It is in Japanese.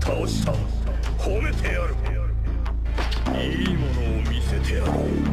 倒した。褒めてやる。いいものを見せてやろう。